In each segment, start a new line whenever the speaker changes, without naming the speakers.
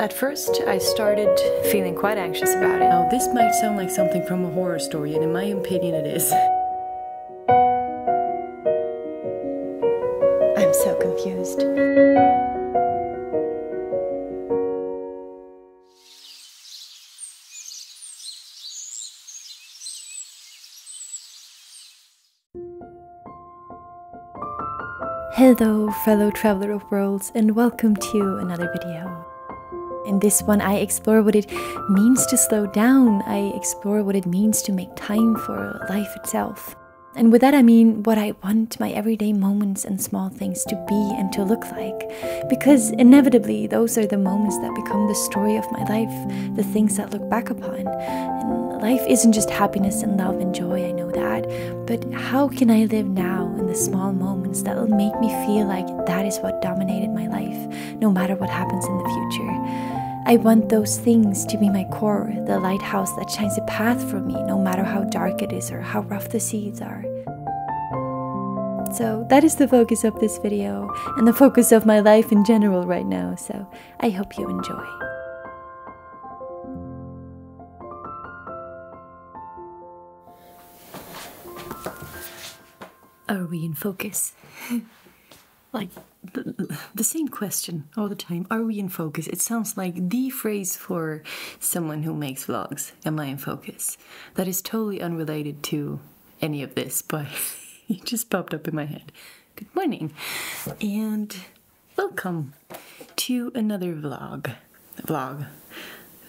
At first, I started feeling quite anxious about it.
Now, this might sound like something from a horror story, and in my opinion, it is.
I'm so confused. Hello, fellow traveler of worlds, and welcome to another video. In this one, I explore what it means to slow down, I explore what it means to make time for life itself. And with that, I mean what I want my everyday moments and small things to be and to look like. Because inevitably, those are the moments that become the story of my life, the things that look back upon. And life isn't just happiness and love and joy, I know that. But how can I live now in the small moments that will make me feel like that is what dominated my life, no matter what happens in the future? I want those things to be my core, the lighthouse that shines a path for me, no matter how dark it is or how rough the seas are. So, that is the focus of this video, and the focus of my life in general right now, so I hope you enjoy.
Are we in focus? like the, the same question all the time. Are we in focus? It sounds like the phrase for someone who makes vlogs. Am I in focus? That is totally unrelated to any of this, but it just popped up in my head. Good morning, and welcome to another vlog. Vlog.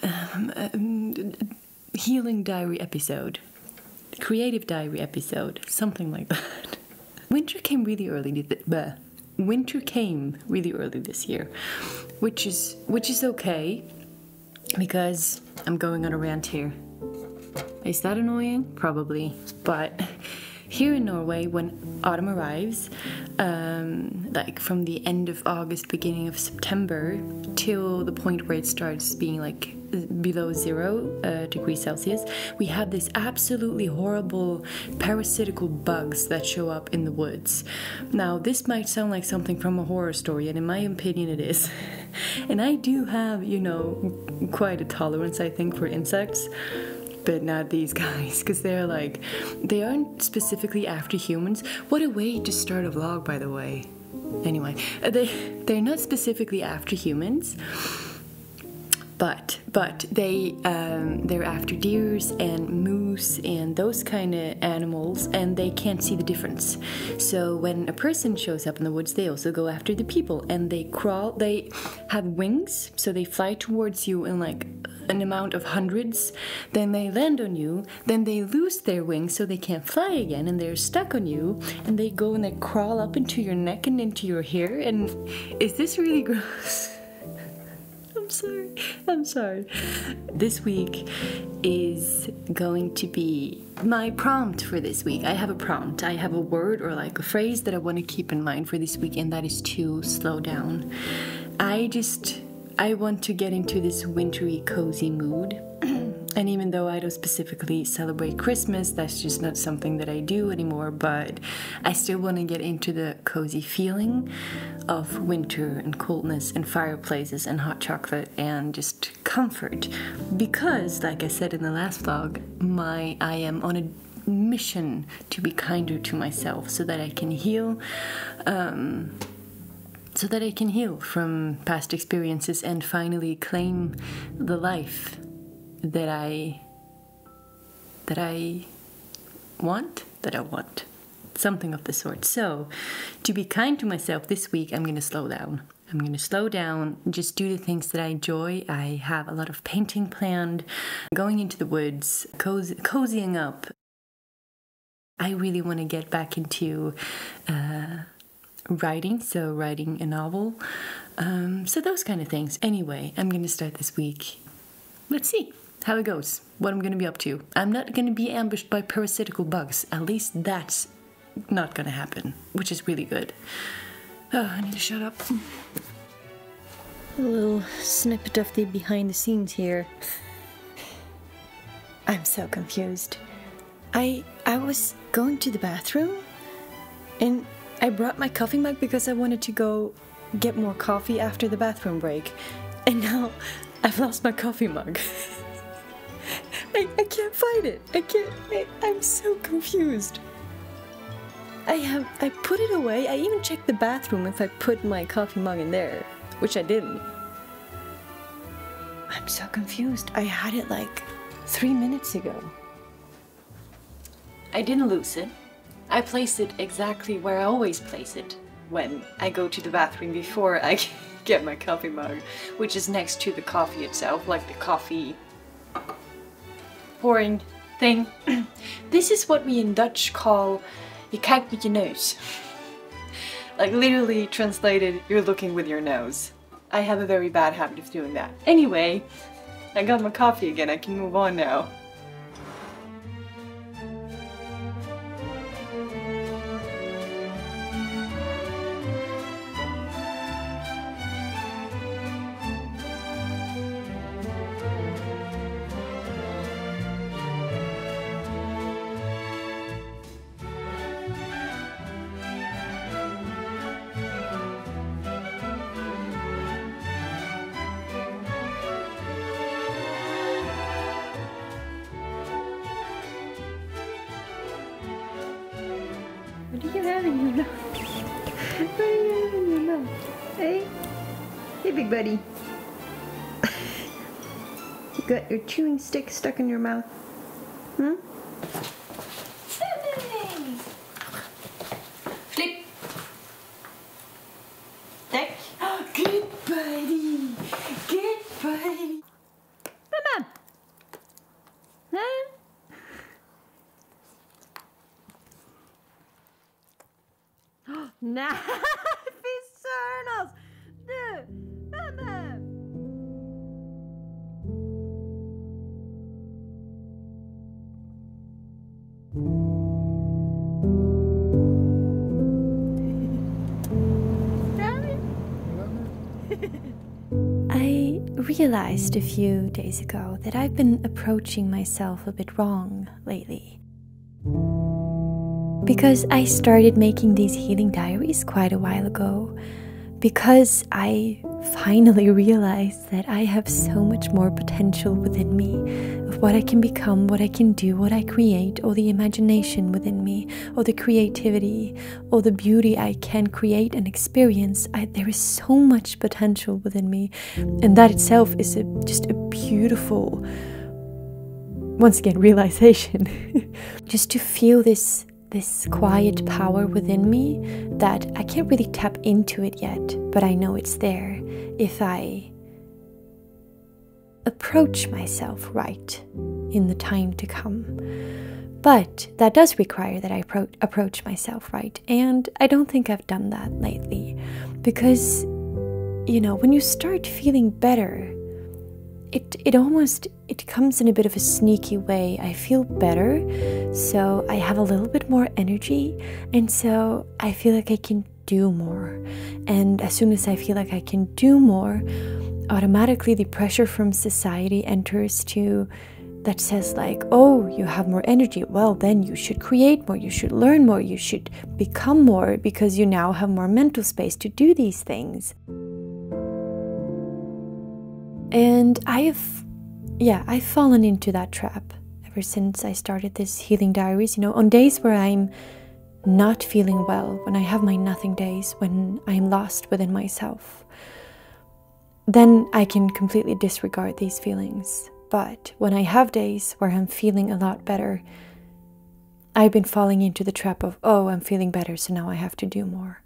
Um, um, healing diary episode. Creative diary episode. Something like that. Winter came really early. But winter came really early this year, which is which is okay because I'm going on a rant here. Is that annoying? Probably, but here in Norway, when autumn arrives, um, like from the end of August, beginning of September, till the point where it starts being like below zero uh, degrees Celsius, we have these absolutely horrible parasitical bugs that show up in the woods. Now, this might sound like something from a horror story, and in my opinion, it is. and I do have, you know, quite a tolerance, I think, for insects but not these guys because they're like they aren't specifically after humans. What a way to start a vlog by the way. Anyway they they're not specifically after humans but but they um, they're after deers and moose and those kind of animals and they can't see the difference. So when a person shows up in the woods they also go after the people and they crawl they have wings so they fly towards you in like an amount of hundreds. Then they land on you then they lose their wings so they can't fly again and they're stuck on you and they go and they crawl up into your neck and into your hair and is this really gross sorry. I'm sorry. This week is going to be my prompt for this week. I have a prompt. I have a word or like a phrase that I want to keep in mind for this week, and that is to slow down. I just I want to get into this wintry, cozy mood. And even though I don't specifically celebrate Christmas, that's just not something that I do anymore, but I still want to get into the cozy feeling of winter and coldness and fireplaces and hot chocolate and just comfort. Because, like I said in the last vlog, my I am on a mission to be kinder to myself so that I can heal. Um, so that I can heal from past experiences and finally claim the life that I that I want, that I want. Something of the sort. So, to be kind to myself this week, I'm going to slow down. I'm going to slow down, just do the things that I enjoy. I have a lot of painting planned, going into the woods, cozy, cozying up. I really want to get back into uh, writing, so writing a novel. Um, so, those kind of things. Anyway, I'm going to start this week. Let's see how it goes, what I'm going to be up to. I'm not going to be ambushed by parasitical bugs. At least that's not going to happen, which is really good. Oh, I need to shut up.
A little snippet of the behind the scenes here. I'm so confused. I I was going to the bathroom and I brought my coffee mug because I wanted to go get more coffee after the bathroom break.
And now I've lost my coffee mug. I, I can't find it. I can't. I, I'm so confused. I have. I put it away. I even checked the bathroom if I put my coffee mug in there, which I didn't. I'm so confused. I had it like three minutes ago. I didn't lose it. I placed it exactly where I always place it when I go to the bathroom before I get my coffee mug, which is next to the coffee itself, like the coffee pouring thing. this is what we in Dutch call je kijkt met je neus. Like literally translated, you're looking with your nose. I have a very bad habit of doing that. Anyway, I got my coffee again, I can move on now. In your mouth? What do you your mouth? Hey? Hey, big buddy. you got your chewing stick stuck in your mouth. Hmm?
I realized a few days ago that I've been approaching myself a bit wrong lately. Because I started making these healing diaries quite a while ago. Because I finally realized that I have so much more potential within me what I can become, what I can do, what I create, or the imagination within me, or the creativity, or the beauty I can create and experience. I, there is so much potential within me, and that itself is a, just a beautiful, once again, realization. just to feel this this quiet power within me that I can't really tap into it yet, but I know it's there if I approach myself right in the time to come. But that does require that I appro- approach myself right, and I don't think I've done that lately because, you know, when you start feeling better, it it almost it comes in a bit of a sneaky way. I feel better, so I have a little bit more energy, and so I feel like I can do more. And as soon as I feel like I can do more, automatically the pressure from society enters to that says like, "Oh, you have more energy. Well, then you should create more, you should learn more, you should become more because you now have more mental space to do these things." And I've, yeah, I've fallen into that trap ever since I started this healing diaries. You know, on days where I'm not feeling well, when I have my nothing days, when I'm lost within myself, then I can completely disregard these feelings. But when I have days where I'm feeling a lot better, I've been falling into the trap of, oh, I'm feeling better, so now I have to do more.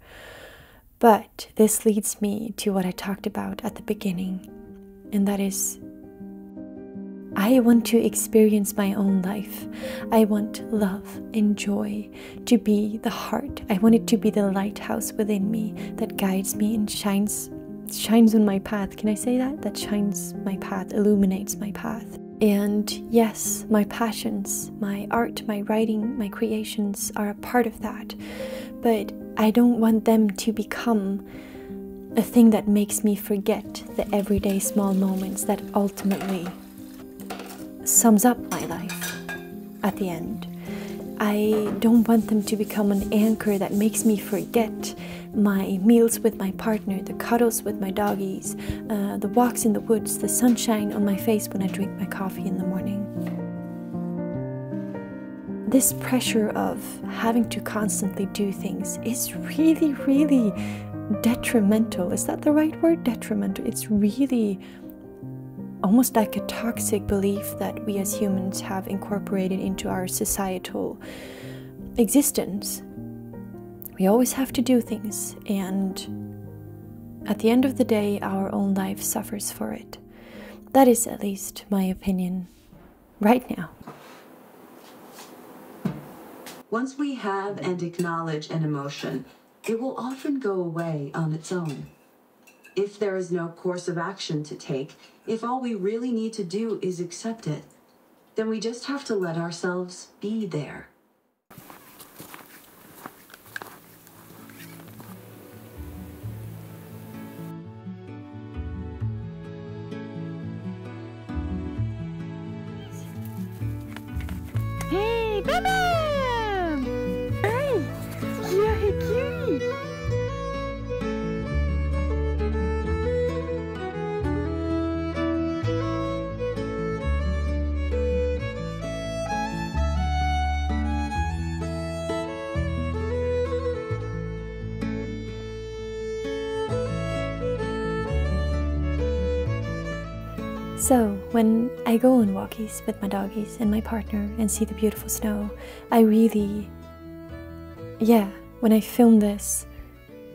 But this leads me to what I talked about at the beginning and that is I want to experience my own life. I want love and joy to be the heart. I want it to be the lighthouse within me that guides me and shines shines on my path. Can I say that? That shines my path, illuminates my path. And yes, my passions, my art, my writing, my creations are a part of that. But I don't want them to become a thing that makes me forget the everyday small moments that ultimately sums up my life at the end. I don't want them to become an anchor that makes me forget
my meals with my partner, the cuddles with my doggies, uh, the walks in the woods, the sunshine on my face when I drink my coffee in the morning. This pressure of having to constantly do things is really, really detrimental. Is that the right word? Detrimental. It's really almost like a toxic belief that we as humans have incorporated into our societal existence. We always have to do things, and at the end of the day, our own life suffers for it. That is at least my opinion right now.
Once we have and acknowledge an emotion, it will often go away on its own. If there is no course of action to take, if all we really need to do is accept it, then we just have to let ourselves be there.
So, when I go on walkies with my doggies and my partner and see the beautiful snow, I really, yeah, when I film this,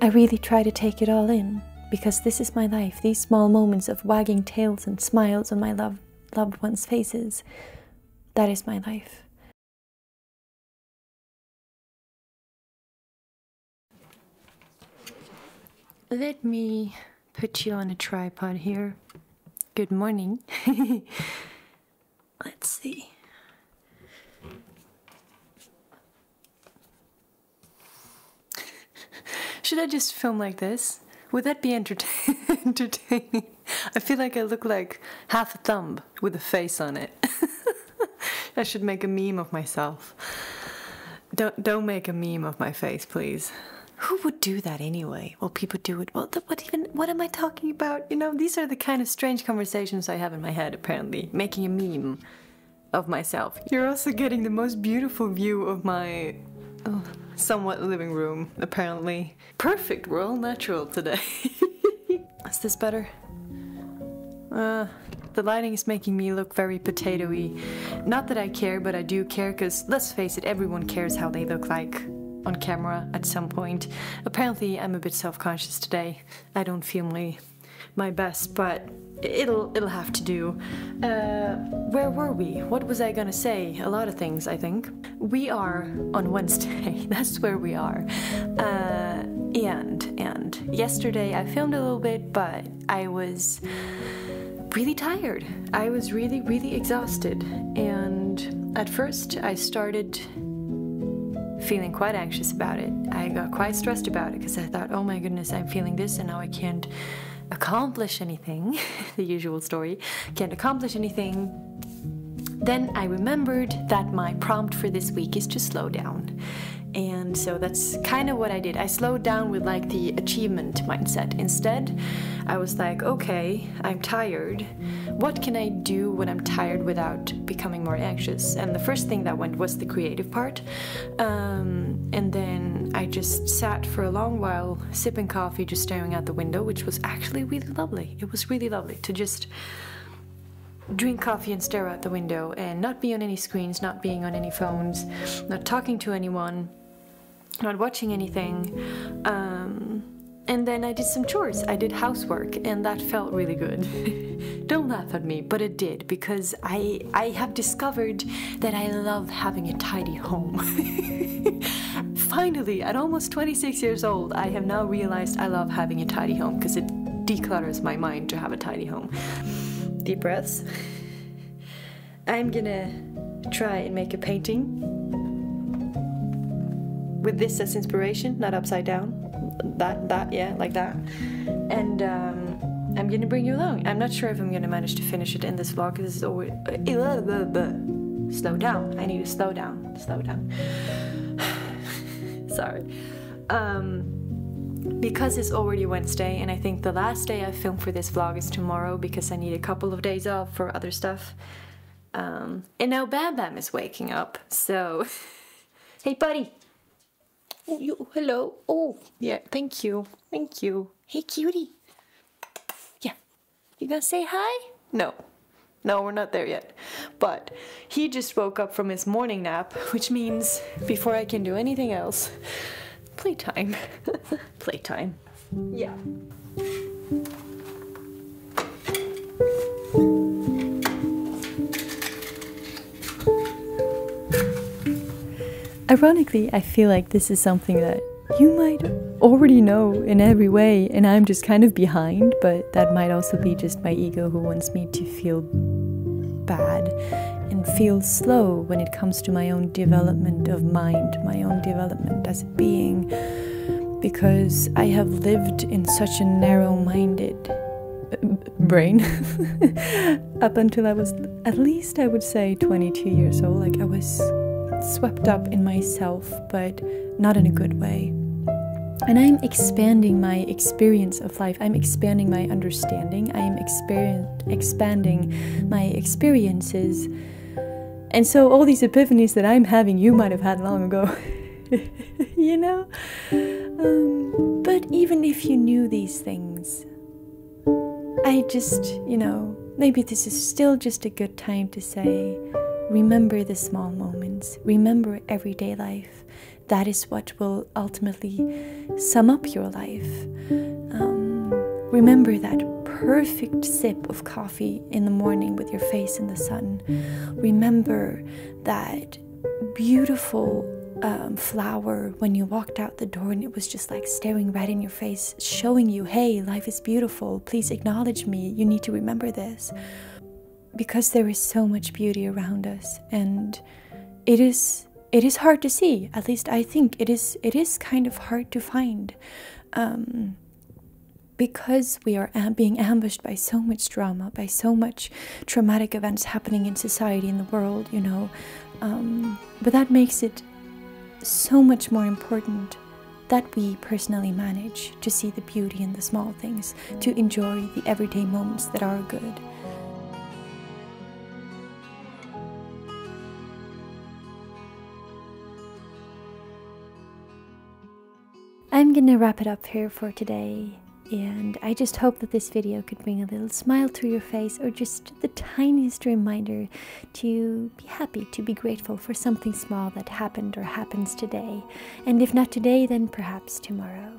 I really try to take it all in because this is my life. These small moments of wagging tails and smiles on my love, loved ones' faces, that is my life.
Let me put you on a tripod here. Good morning. Let's see. Should I just film like this? Would that be entertain- entertaining? I feel like I look like half a thumb with a face on it. I should make a meme of myself. Don't don't make a meme of my face, please. Who would do that anyway? Well, people do it. Well, what even? What am I talking about? You know, these are the kind of strange conversations I have in my head. Apparently, making a meme of myself. You're also getting the most beautiful view of my oh, somewhat living room. Apparently, perfect. We're all natural today. Is this better? Uh, the lighting is making me look very potatoy. Not that I care, but I do care because let's face it, everyone cares how they look like on camera at some point. Apparently, I'm a bit self-conscious today. I don't feel my my best, but it'll it'll have to do. Uh, where were we? What was I gonna say? A lot of things, I think. We are on Wednesday. That's where we are. Uh, and and yesterday I filmed a little bit, but I was really tired. I was really, really exhausted. And at first, I started feeling quite anxious about it. I got quite stressed about it because I thought, oh my goodness, I'm feeling this and now I can't accomplish anything. the usual story. Can't accomplish anything. Then I remembered that my prompt for this week is to slow down. And so that's kind of what I did. I slowed down with like the achievement mindset. Instead, I was like, okay, I'm tired. What can I do when I'm tired without becoming more anxious? And the first thing that went was the creative part. Um, and then I just sat for a long while sipping coffee, just staring out the window, which was actually really lovely. It was really lovely to just drink coffee and stare out the window and not be on any screens, not being on any phones, not talking to anyone, not watching anything. Um, and then I did some chores. I did housework, and that felt really good. Don't laugh at me, but it did because I I have discovered that I love having a tidy home. Finally, at almost 26 years old, I have now realized I love having a tidy home because it declutters my mind to have a tidy home. Deep breaths. I'm gonna try and make a painting with this as inspiration, not upside down. That, that, yeah, like that. And um, I'm gonna bring you along. I'm not sure if I'm gonna manage to finish it in this vlog because it's always. Slow down. I need to slow down. Slow down. Sorry. Um, because it's already Wednesday, and I think the last day I film for this vlog is tomorrow because I need a couple of days off for other stuff. Um, and now Bam Bam is waking up, so. hey, buddy! Oh, you, hello. Oh, yeah, thank you. Thank you. Hey, cutie. Yeah. You gonna say hi? No. No, we're not there yet. But he just woke up from his morning nap, which means before I can do anything else, playtime. playtime. Yeah. Ironically, I feel like this is something that you might already know in every way, and I'm just kind of behind, but that might also be just my ego who wants me to feel bad and feel slow when it comes to my own development of mind, my own development as a being, because I have lived in such a narrow minded uh, brain up until I was at least I would say 22 years old. Like I was swept up in myself, but not in a good way. And I'm expanding my experience of life. I'm expanding my understanding. I am expanding my experiences. And so, all these epiphanies that I'm having, you might have had long ago. you know? Um, but even if you knew these things, I just, you know, maybe this is still just a good time to say remember the small moments, remember everyday life that is what will ultimately sum up your life. Um, remember that perfect sip of coffee in the morning with your face in the sun. Remember that beautiful um, flower when you walked out the door and it was just like staring right in your face, showing you, hey, life is beautiful. Please acknowledge me. You need to remember this. Because there is so much beauty around us, and it is it is hard to see. At least I think it is. It is kind of hard to find, um, because we are am being ambushed by so much drama, by so much traumatic events happening in society in the world. You know, um, but that makes it so much more important that we personally manage to see the beauty in the small things, to enjoy the everyday moments that are good. I'm gonna wrap it up here for today. And I just hope that this video could bring a little smile to your face or just the tiniest reminder to be happy, to be grateful for something small that happened or happens today. And if not today, then perhaps tomorrow.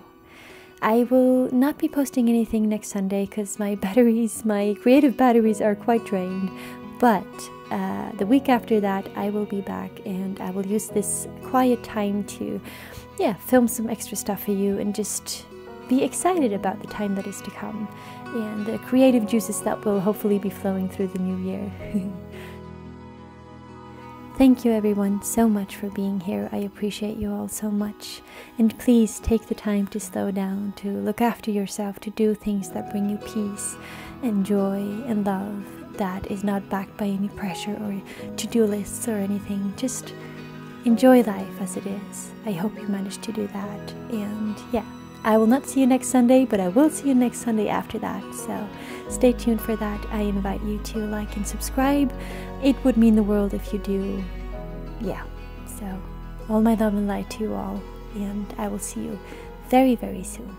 I will not be posting anything next Sunday because my batteries, my creative batteries, are quite drained. But uh, the week after that, I will be back and I will use this quiet time to yeah, film some extra stuff for you and just be excited about the time that is to come and the creative juices that will hopefully be flowing through the new year. Thank you, everyone, so much for being here. I appreciate you all so much. And please take the time to slow down, to look after yourself, to do things that bring you peace and joy and love that is not backed by any pressure or to do lists or anything. Just enjoy life as it is. I hope you managed to do that. And yeah, I will not see you next Sunday, but I will see you next Sunday after that. So stay tuned for that. I invite you to like and subscribe. It would mean the world if you do. Yeah. So all my love and light to you all. And I will see you very, very soon.